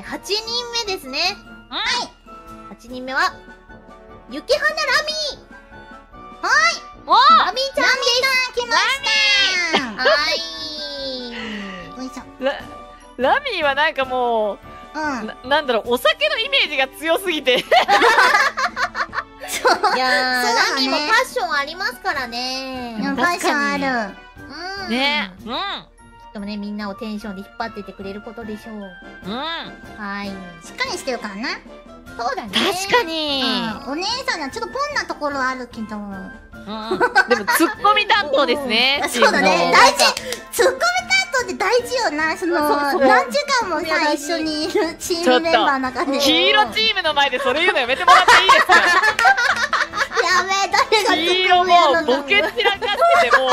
ー、8人目ですね。はい。8人目は、雪花ラミおーラミーちゃんで来ましたすはい。よいしょ。ララミーはなんかもうん。うななんだろうお酒のイメージが強すぎていやー、そうだねラミーもパッションありますからね。ファッションある。うん。ねうんでもね、みんなをテンションで引っ張ってってくれることでしょう。うんはい。しっかりしてるからな。そうだね。確かに、うん。お姉さんはちょっとポンなところあるけど。うん、でもツッコミ担当ですねあそうだね。大事。ツッコミ担当って大事よな。その、何時間もさ、一緒にいるチームメンバーの中で。黄色チームの前でそれ言うのやめてもらっていいですか？やべえ、誰がツ黄色もの？うボケ散らかしててもう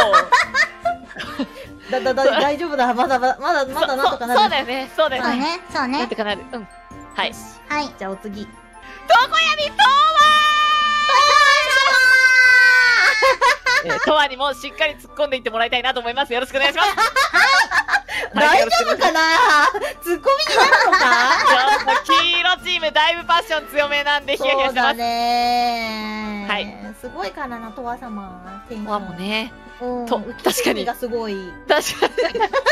だ、だ、だ、大丈夫だ。まだ、まだ、まだ、まだなんとかなる。そうだよね。そうだよね。そうね、そうなんねと。かなる。うん。はい。はい。じゃあお次。どこやみとわえーとわにもしっかり突っ込んでいってもらいたいなと思います。よろしくお願いします。はい。大丈夫かな？ツッムだいぶパッション強めなんでヒヤヒヤそうだしてますね。はい。すごいからな、とわ様。テンション。とわもね。うん。と確かに。がすごい。確かに